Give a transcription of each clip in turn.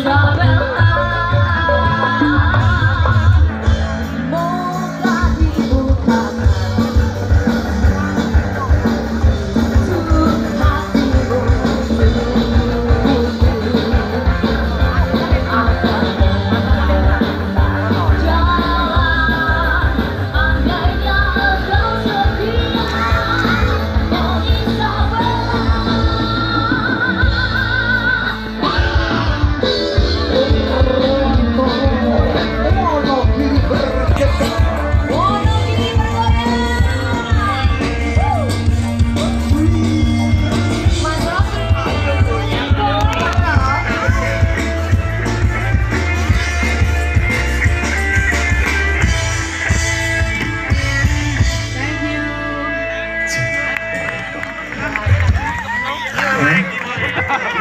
love.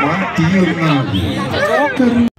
Mati yun na.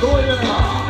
多一个